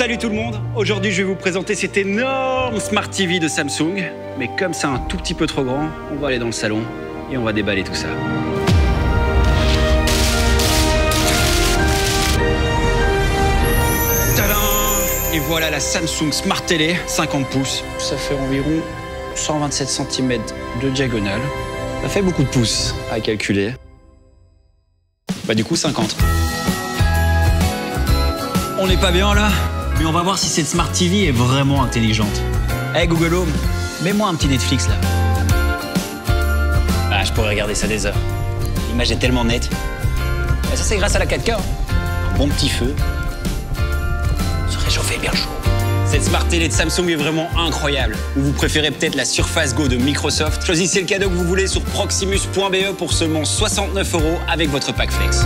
Salut tout le monde Aujourd'hui je vais vous présenter cette énorme Smart TV de Samsung. Mais comme c'est un tout petit peu trop grand, on va aller dans le salon et on va déballer tout ça. Et voilà la Samsung Smart Télé 50 pouces. Ça fait environ 127 cm de diagonale. Ça fait beaucoup de pouces à calculer. Bah du coup 50. On n'est pas bien là? Mais on va voir si cette Smart TV est vraiment intelligente. Hey Google Home, mets-moi un petit Netflix là. Ah, je pourrais regarder ça des heures. L'image est tellement nette. Et ça c'est grâce à la 4K. hein. Un bon petit feu. Se réchauffer bien chaud. Cette Smart Télé de Samsung est vraiment incroyable. Ou vous préférez peut-être la Surface Go de Microsoft. Choisissez le cadeau que vous voulez sur proximus.be pour seulement 69 euros avec votre pack Flex.